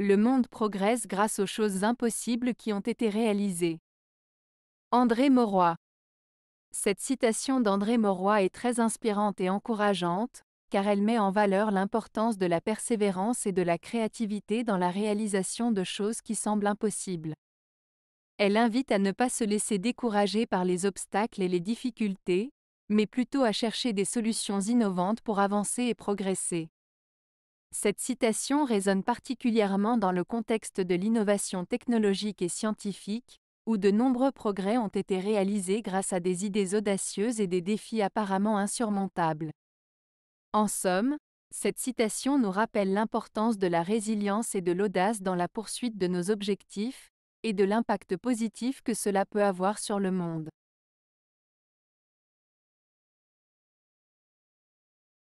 Le monde progresse grâce aux choses impossibles qui ont été réalisées. André Mauroy. Cette citation d'André Mauroy est très inspirante et encourageante, car elle met en valeur l'importance de la persévérance et de la créativité dans la réalisation de choses qui semblent impossibles. Elle invite à ne pas se laisser décourager par les obstacles et les difficultés, mais plutôt à chercher des solutions innovantes pour avancer et progresser. Cette citation résonne particulièrement dans le contexte de l'innovation technologique et scientifique, où de nombreux progrès ont été réalisés grâce à des idées audacieuses et des défis apparemment insurmontables. En somme, cette citation nous rappelle l'importance de la résilience et de l'audace dans la poursuite de nos objectifs, et de l'impact positif que cela peut avoir sur le monde.